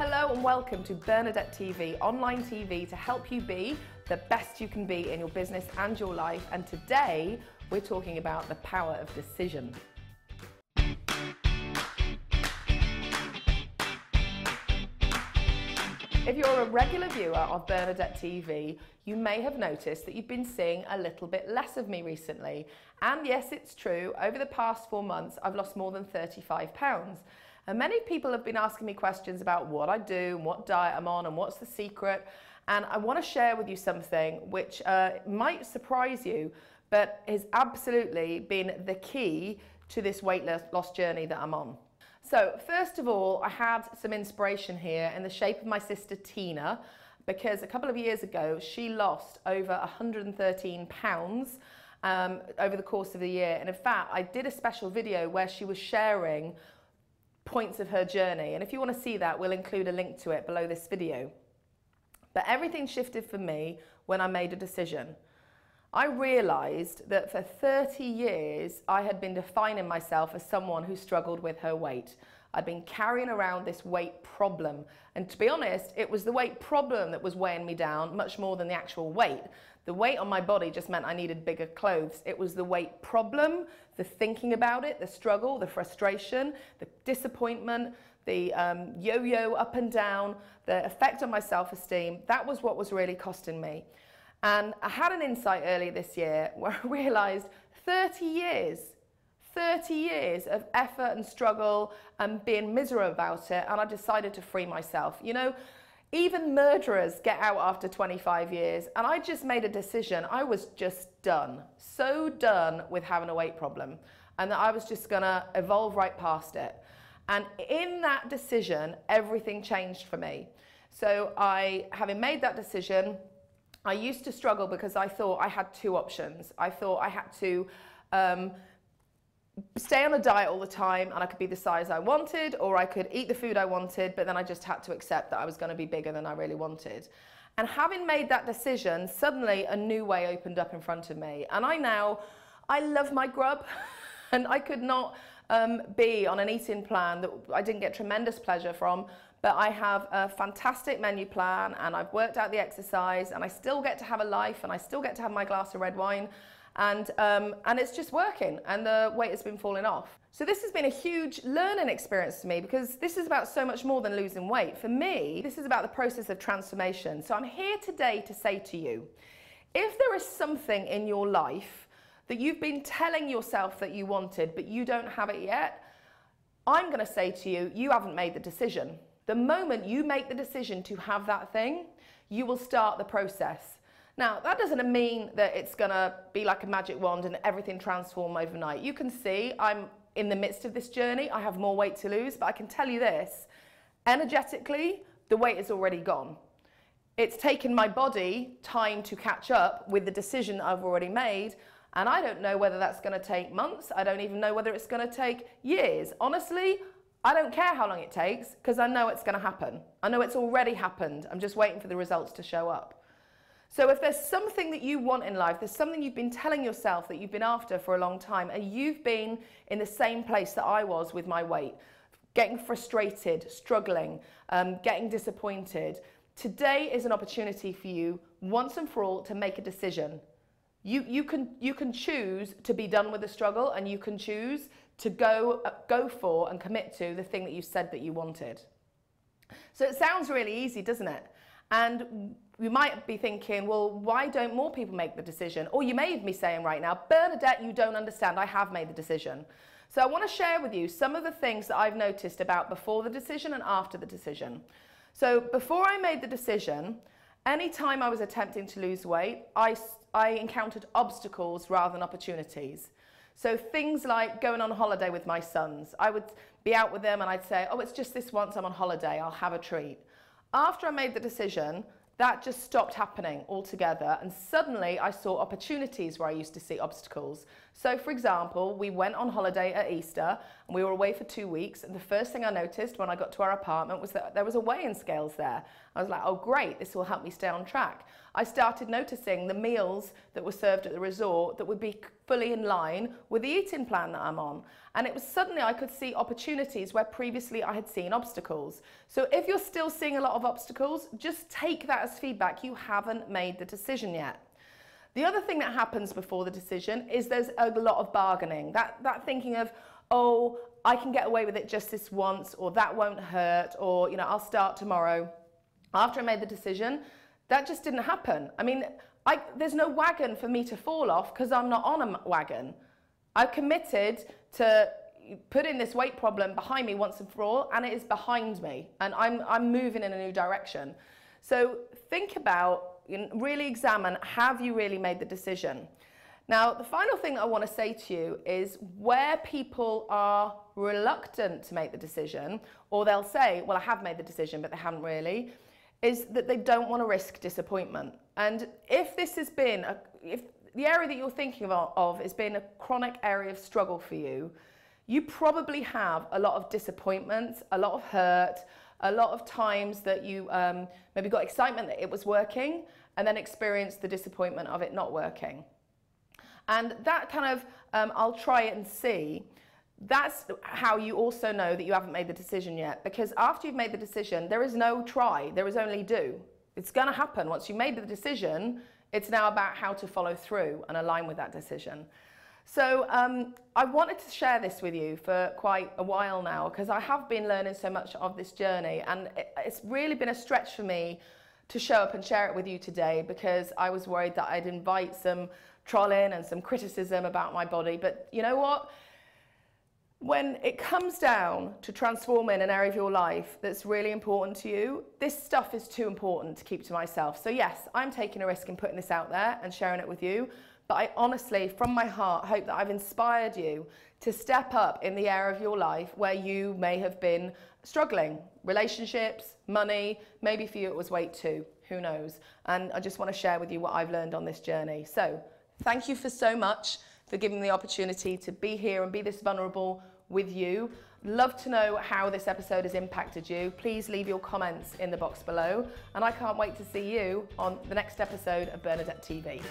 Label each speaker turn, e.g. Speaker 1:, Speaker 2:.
Speaker 1: Hello and welcome to Bernadette TV, online TV to help you be the best you can be in your business and your life. And today we're talking about the power of decision. If you're a regular viewer of Bernadette TV, you may have noticed that you've been seeing a little bit less of me recently. And yes, it's true, over the past four months, I've lost more than 35 pounds. And many people have been asking me questions about what I do and what diet I'm on and what's the secret. And I want to share with you something which uh, might surprise you, but has absolutely been the key to this weight loss journey that I'm on. So first of all, I had some inspiration here in the shape of my sister Tina, because a couple of years ago, she lost over 113 pounds um, over the course of the year. And in fact, I did a special video where she was sharing points of her journey. And if you want to see that, we'll include a link to it below this video. But everything shifted for me when I made a decision. I realised that for 30 years I had been defining myself as someone who struggled with her weight. I'd been carrying around this weight problem. And to be honest, it was the weight problem that was weighing me down much more than the actual weight. The weight on my body just meant I needed bigger clothes. It was the weight problem, the thinking about it, the struggle, the frustration, the disappointment, the um, yo yo up and down, the effect on my self esteem. That was what was really costing me. And I had an insight earlier this year where I realized 30 years, 30 years of effort and struggle and being miserable about it. And I decided to free myself. You know, even murderers get out after 25 years. And I just made a decision. I was just done, so done with having a weight problem. And that I was just going to evolve right past it. And in that decision, everything changed for me. So I, having made that decision, I used to struggle because I thought I had two options. I thought I had to um, stay on a diet all the time and I could be the size I wanted, or I could eat the food I wanted, but then I just had to accept that I was going to be bigger than I really wanted. And having made that decision, suddenly a new way opened up in front of me. And I now, I love my grub, and I could not um, be on an eating plan that I didn't get tremendous pleasure from but I have a fantastic menu plan and I've worked out the exercise and I still get to have a life and I still get to have my glass of red wine and, um, and it's just working and the weight has been falling off. So this has been a huge learning experience to me because this is about so much more than losing weight. For me, this is about the process of transformation. So I'm here today to say to you, if there is something in your life that you've been telling yourself that you wanted, but you don't have it yet, I'm going to say to you, you haven't made the decision. The moment you make the decision to have that thing, you will start the process. Now, that doesn't mean that it's going to be like a magic wand and everything transform overnight. You can see I'm in the midst of this journey. I have more weight to lose, but I can tell you this, energetically, the weight is already gone. It's taken my body time to catch up with the decision I've already made, and I don't know whether that's going to take months. I don't even know whether it's going to take years. Honestly, I don't care how long it takes because I know it's going to happen. I know it's already happened. I'm just waiting for the results to show up. So if there's something that you want in life, there's something you've been telling yourself that you've been after for a long time, and you've been in the same place that I was with my weight, getting frustrated, struggling, um, getting disappointed, today is an opportunity for you, once and for all, to make a decision. You, you, can, you can choose to be done with the struggle and you can choose to go, uh, go for and commit to the thing that you said that you wanted. So it sounds really easy, doesn't it? And you might be thinking, well, why don't more people make the decision? Or you may be saying right now, Bernadette, you don't understand, I have made the decision. So I want to share with you some of the things that I've noticed about before the decision and after the decision. So before I made the decision, anytime I was attempting to lose weight, I, I encountered obstacles rather than opportunities. So things like going on holiday with my sons. I would be out with them and I'd say, oh, it's just this once I'm on holiday, I'll have a treat. After I made the decision, that just stopped happening altogether and suddenly I saw opportunities where I used to see obstacles. So for example, we went on holiday at Easter we were away for two weeks. And the first thing I noticed when I got to our apartment was that there was a weigh-in scales there. I was like, oh great, this will help me stay on track. I started noticing the meals that were served at the resort that would be fully in line with the eating plan that I'm on. And it was suddenly I could see opportunities where previously I had seen obstacles. So if you're still seeing a lot of obstacles, just take that as feedback. You haven't made the decision yet. The other thing that happens before the decision is there's a lot of bargaining. That, that thinking of, oh, I can get away with it just this once, or that won't hurt, or, you know, I'll start tomorrow. After I made the decision, that just didn't happen. I mean, I, there's no wagon for me to fall off because I'm not on a wagon. I've committed to putting this weight problem behind me once and for all, and it is behind me, and I'm, I'm moving in a new direction. So think about, really examine, have you really made the decision? Now, the final thing I want to say to you is where people are reluctant to make the decision, or they'll say, well, I have made the decision, but they haven't really, is that they don't want to risk disappointment. And if this has been, a, if the area that you're thinking of, of has been a chronic area of struggle for you, you probably have a lot of disappointments, a lot of hurt, a lot of times that you um, maybe got excitement that it was working and then experienced the disappointment of it not working. And that kind of, um, I'll try it and see, that's how you also know that you haven't made the decision yet. Because after you've made the decision, there is no try, there is only do. It's going to happen. Once you've made the decision, it's now about how to follow through and align with that decision. So um, I wanted to share this with you for quite a while now because I have been learning so much of this journey and it's really been a stretch for me to show up and share it with you today because I was worried that I'd invite some trolling and some criticism about my body. But you know what? when it comes down to transforming an area of your life that's really important to you, this stuff is too important to keep to myself. So yes, I'm taking a risk in putting this out there and sharing it with you, but I honestly, from my heart, hope that I've inspired you to step up in the area of your life where you may have been struggling. Relationships, money, maybe for you it was weight too, who knows. And I just want to share with you what I've learned on this journey. So thank you for so much for giving me the opportunity to be here and be this vulnerable with you. Love to know how this episode has impacted you. Please leave your comments in the box below. And I can't wait to see you on the next episode of Bernadette TV.